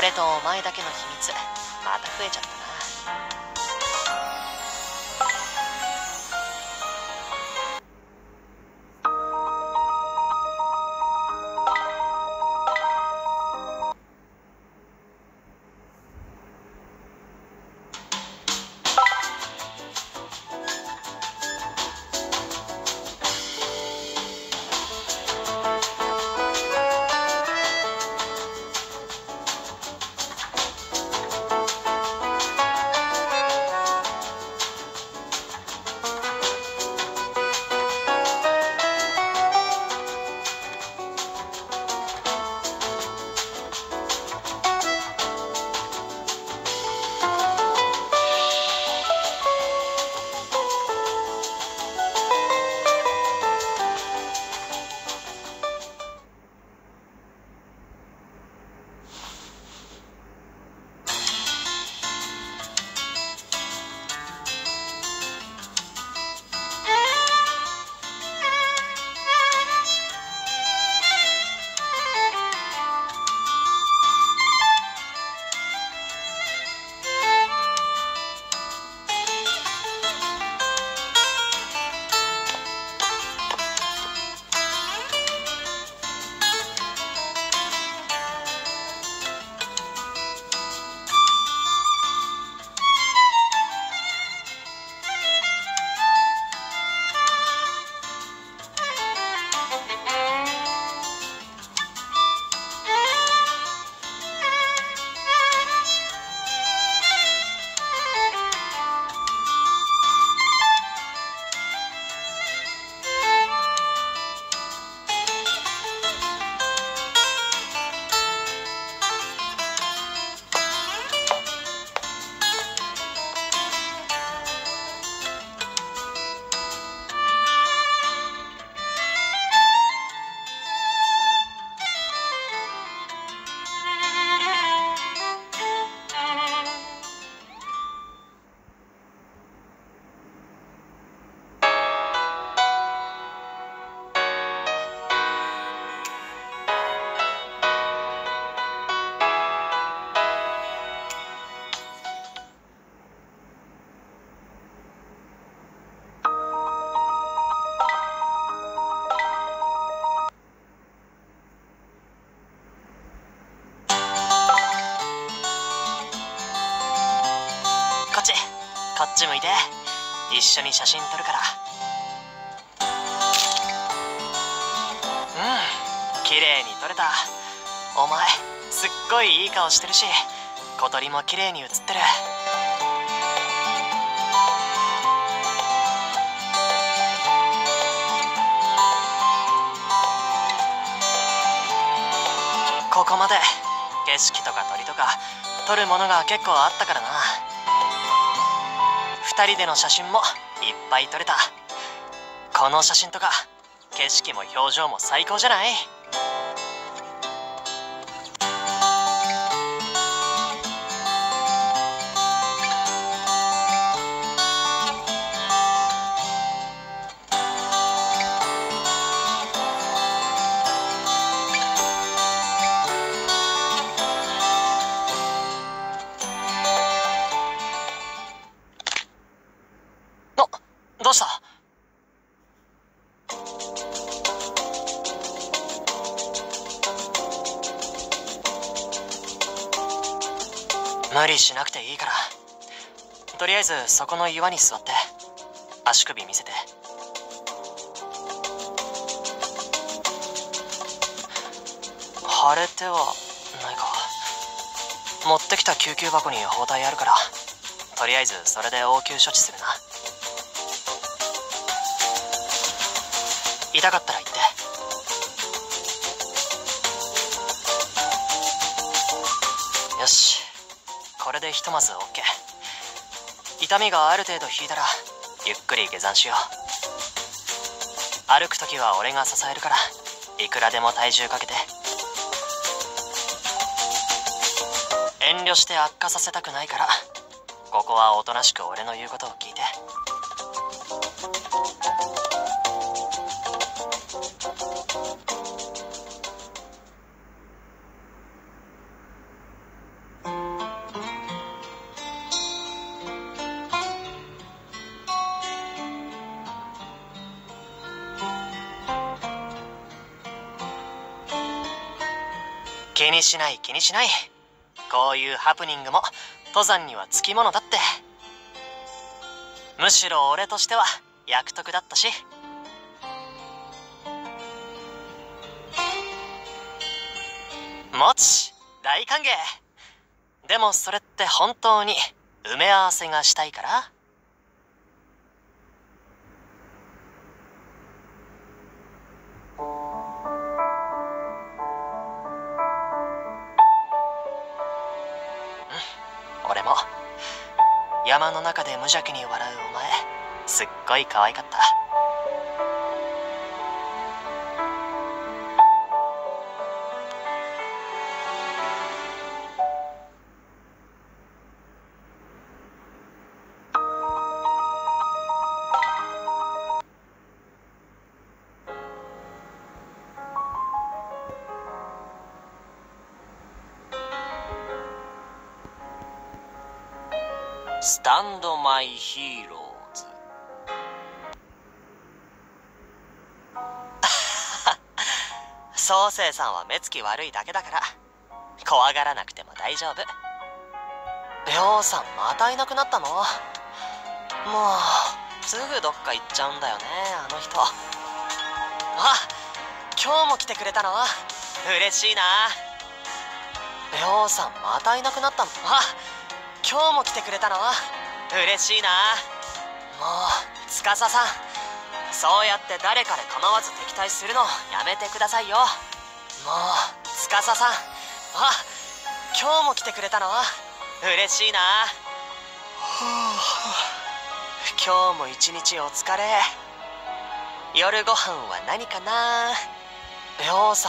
俺とお前だけの秘密また増えちゃったな。ち向いて。一緒に写真撮るから。うん。綺麗に撮れた。お前すっごいいい顔してるし小鳥も綺麗に写ってる。ここまで。景色とか鳥とか撮るものが結構あったからな。人での写真もいっぱい撮れた。この写真とか景色も表情も最高じゃない？どうした？無理しなくていいから。とりあえずそこの岩に座って足首見せて。腫れてはないか。持ってきた救急箱に包帯あるからとりあえずそれで応急処置するな。痛かったら言って。よし。これでひとまず OK 痛みがある程度引いたらゆっくり下山しよう。歩く時は俺が支えるからいくらでも体重かけて。遠慮して悪化させたくないからここはおとなしく俺の言うことを聞いて。気にしない気にしない。こういうハプニングも登山にはつきものだって。むしろ俺としては役得だったし。もち大歓迎。でもそれって本当に埋め合わせがしたいから？山の中で無邪気に笑うお前。すっごい可愛かった。スタンドマイヒーローズ。宗生さんは目つき悪いだけだから怖がらなくても大丈夫。りょうさんまたいなくなったの？もうすぐどっか行っちゃうんだよねあの人。あ今日も来てくれたの？嬉しいな。りょうさんまたいなくなったの？あ今日も来てくれたの？嬉しいな。もう司さんそうやって誰かで構わず敵対するのやめてくださいよ。もう司さんあ今日も来てくれたの？嬉しいな。今日も一日お疲れ。夜ご飯は何かな？りょうさ